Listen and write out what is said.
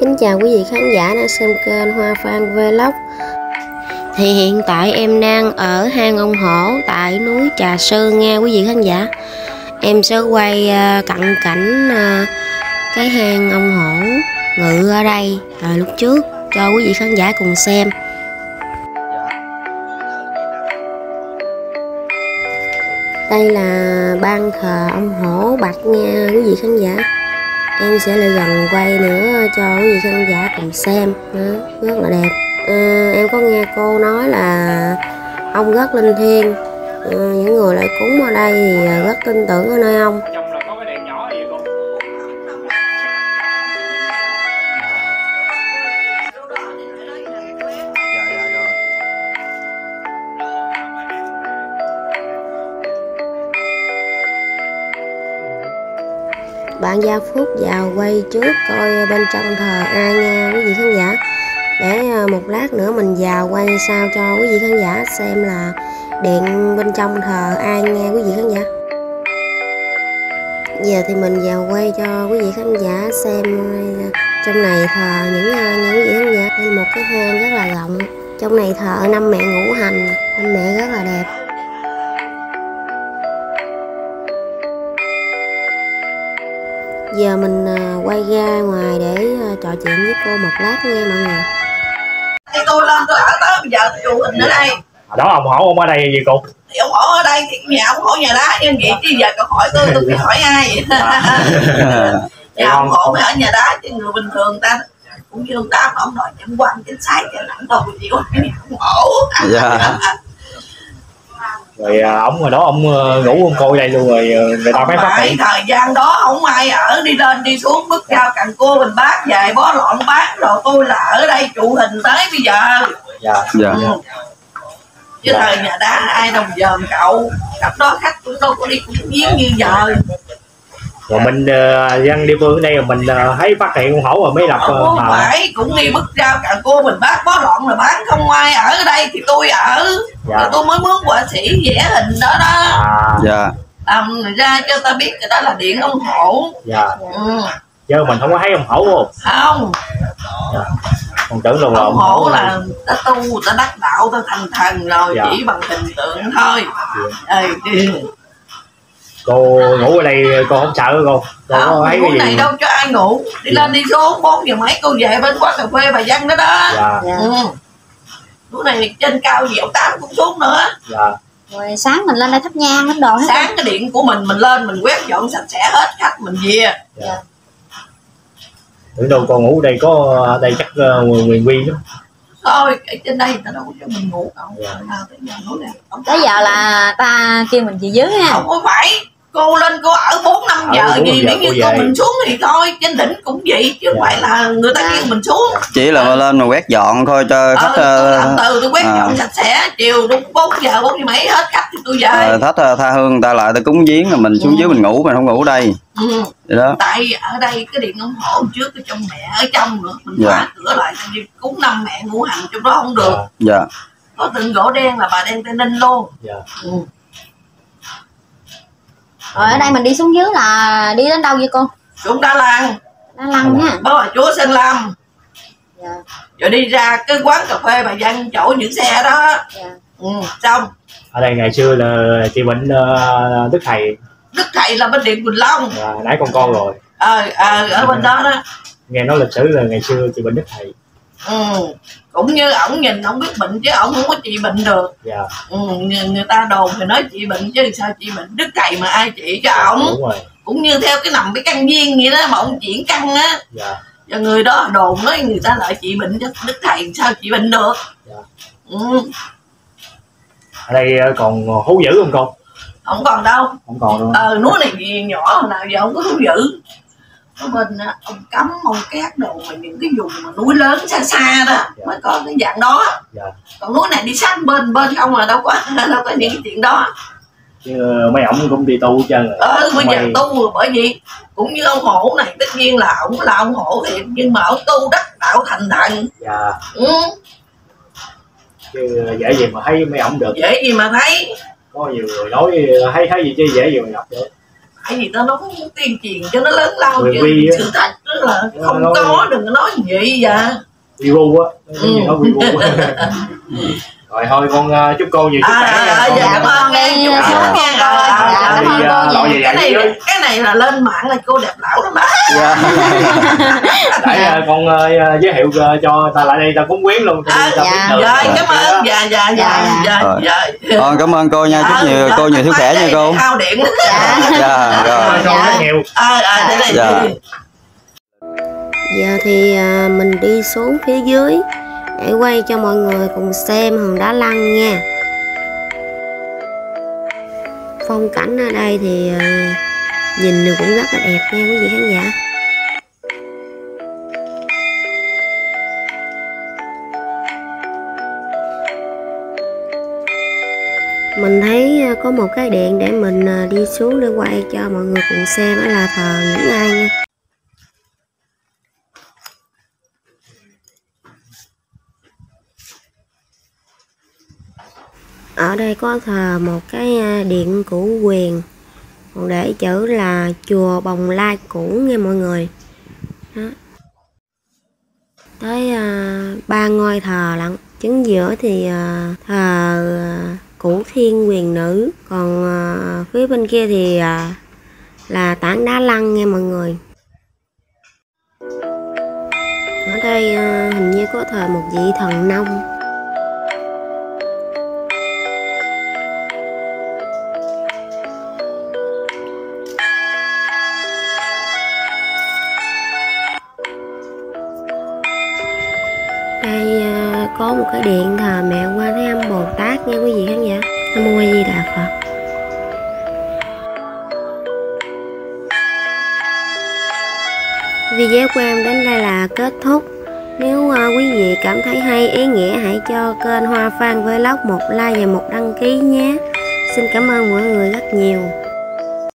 Kính chào quý vị khán giả đang xem kênh Hoa Phan Vlog. Thì hiện tại em đang ở hang ông hổ, tại núi Trà sơn nha quý vị khán giả. Em sẽ quay à, cận cảnh à, cái hang ông hổ ngự ở đây rồi lúc trước, cho quý vị khán giả cùng xem. Đây là ban thờ ông hổ bạch nha quý vị khán giả em sẽ lại gần quay nữa cho quý vị khán giả cùng xem. Đó, rất là đẹp. À, em có nghe cô nói là ông rất linh thiêng. À, những người lại cúng ở đây thì ờ, rất tin tưởng ở nơi ông. Bạn Gia Phúc vào quay trước coi bên trong thờ ai nha quý vị khán giả. Để à, một lát nữa mình vào quay sao cho quý vị khán giả xem là điện bên trong thờ ai nha quý vị khán giả. Giờ thì mình vào quay cho quý vị khán giả xem à, trong này thờ những à, ai những quý vị khán giả. Đây một cái hang rất là rộng. Trong này thờ năm mẹ ngũ hành. Ra ngoài để à, trò chuyện với cô một lát nha mọi người. Thì tôi lên tôi ở tới bây giờ tôi chụp hình ở đây. Đó ông hỏi ông ở đây gì cô? Thì ông hỏi ở đây thì nhà ông hỏi nhà đá nhưng vậy chứ giờ cậu hỏi tôi tôi hỏi ai vậy? Nhà ông hỏi mới ở nhà đá chứ người bình thường ta cũng như ông ta mà ông nói chẳng quan chính xác cho lặng đâu chịu. Ông ổ dạ rồi à, ông rồi đó ông uh, ngủ ông coi đây luôn rồi uh, người ta mới phát hiện. thời gian đó không ai ở đi lên đi xuống bước ra cằn cua mình bát về bó lọn bát rồi tôi là ở đây trụ hình tới bây giờ. Dạ. Dạ. Ừ. chứ thời nhà đá ai đồng dòm cậu cặp đó khách cũng đâu có đi cũng giếng như giờ rồi mình uh, dân địa phương ở đây mình uh, thấy phát hiện con hổ rồi mới lập không uh, mà phải cũng đi bước ra cạn cô mình bác bó lọn là bán không ai ở đây thì tôi ở. Dạ. rồi tôi mới mướn họa sĩ vẽ hình đó đó. À. Dạ. Làm ra cho ta biết cái đó là điện ông hổ. Dạ. Ừ. chứ mình không có thấy ông hổ luôn không. Còn tưởng đâu là ông hổ là ta tu ta đắc đạo ta thành thần rồi Dạ. chỉ bằng hình tượng thôi. Ừ, chứ cô ngủ ở đây cô không sợ cô? Cô có không, thấy cái này gì đâu cho ai ngủ. Đi lên đi xuống bốn giờ mấy cô về bên quán cà phê bà văn đó đó. Dạ. Ừ. lúc này trên cao dẻo tám cũng xuống nữa. Dạ. Rồi sáng mình lên đây thắp nhang hết đồ hết sáng cái điện của mình mình lên mình quét dọn sạch sẽ hết khách mình về. Dạ. Tưởng đâu cô ngủ ở đây có ở đây chắc uh, quyền quy lắm thôi ở trên đây ta đâu có cho mình ngủ đâu Dạ. nào tới giờ ngủ nè. Tới giờ là ta kêu mình chị dưới ha. Không có phải. Cô lên cô ở bốn năm giờ gì nếu như cô mình xuống thì thôi trên đỉnh cũng vậy chứ không Dạ. phải là người ta kêu mình xuống. Chỉ là lên mà quét dọn thôi cho khách ờ, làm ờ, từ tôi quét à. dọn sạch sẽ chiều đúng bốn giờ bốn giờ mấy hết khách tôi về ờ, khách ờ, tha hương người ta lại ta cúng giếng rồi mình xuống Ừ. dưới mình ngủ mình không ngủ ở đây. Ừ. vậy đó. Tại ở đây cái điện ông hổ trước cái trong mẹ ở trong nữa mình Dạ. khóa cửa lại cúng năm mẹ ngũ hành trong đó không được. Dạ. Có tượng gỗ đen là bà đen tây ninh luôn. Dạ. Ừ. rồi ở đây mình đi xuống dưới là đi đến đâu vậy cô chúng ta lăng. Đá lăng nha. Đó là chúa sơn lâm. Dạ. Rồi đi ra cái quán cà phê bà văn chỗ những xe đó. Dạ ừ. xong ở đây ngày xưa là chị bệnh uh, đức thầy. Đức thầy là bên điện quỳnh long. À, nãy con con rồi. Ờ ờ ở bên đó đó. Nghe nói lịch sử là ngày xưa chị bệnh đức thầy. Ừ. cũng như ổng nhìn ổng biết bệnh chứ ổng không có trị bệnh được. Dạ. Ừ. người, người ta đồn thì nói trị bệnh chứ sao trị bệnh? Đức thầy mà ai trị cho ổng? đúng rồi. Cũng như theo cái nằm cái căn viên vậy đó mà ông chuyển căn á. Dạ. Và người đó đồn nói người ta lại trị bệnh cho đức thầy sao trị bệnh được? Dạ. ừ. Ở đây ờ, còn hú dữ không con? Không còn đâu. Không còn đâu ờ núi này gì nhỏ hồi nào giờ không có thú dữ. Ở bên á, ông cấm ông cát đồ mà những cái vùng mà núi lớn xa xa đó Dạ. mới có cái dạng đó. Dạ. Còn núi này đi sát bên bên không là đâu có đâu có những cái chuyện đó. Chứ mấy ổng cũng đi tu trơn rồi ờ bây giờ tu rồi bởi vì cũng như ông hổ này tất nhiên là ông là ông hổ thiệt nhưng mà ông tu đắc đạo thành thần dạ. Ừ, chứ dễ gì mà thấy mấy ổng được. Dễ gì mà thấy. Có nhiều người nói thấy thấy gì chứ dễ gì mà gặp được. Tại vì tao nó tuyên truyền cho nó lớn lao Quyền chứ sự thật đó là Nó không nói- có đừng có nói vậy vậy quy bu á. Ừ. nó quy bu rồi thôi con ờ, chúc cô nhiều sức à, khỏe à, con. dạ Dạ, chúc dạ. phước nha Dạ, À, dạ, à, cô ờ, nhiều. bảo vệ cái này cái này là lên mạng là cô đẹp lão lắm á Dạ. để ờ, con ờ, giới thiệu ờ, cho ta lại đây ta cúng quyến luôn À, ta dạ. rồi cảm ơn dạ dạ dạ Dạ, dạ dạ. dạ Con cảm ơn cô nha, chúc nhiều cô nhiều sức khỏe nha cô. ao điện Dạ. Dạ, rồi. à, à, Dạ. Giờ thì à, mình đi xuống phía dưới để quay cho mọi người cùng xem hòn đá lăn nha. Phong cảnh ở đây thì ờ, nhìn cũng rất là đẹp nha, quý vị khán giả. Mình thấy ờ, có một cái điện để mình ờ, đi xuống để quay cho mọi người cùng xem đó là thờ những ai nha. Ở đây có thờ một cái à, điện cửu quyền. Còn để chữ là chùa bồng lai cũ nghe mọi người. Đó. tới à, ba ngôi thờ lận. Chứng giữa thì à, thờ à, cửu thiên quyền nữ. Còn à, phía bên kia thì à, là tảng đá lăng nghe mọi người. Ở đây à, hình như có thờ một vị thần nông. Đây ờ, có một cái điện thờ mẹ quan thế âm bồ tát nha quý vị khán giả. Nam mô a di đà phật. Video của em đến đây là kết thúc. Nếu uh, quý vị cảm thấy hay ý nghĩa hãy cho kênh hoa phan vlog một like và một đăng ký nhé. Xin cảm ơn mọi người rất nhiều.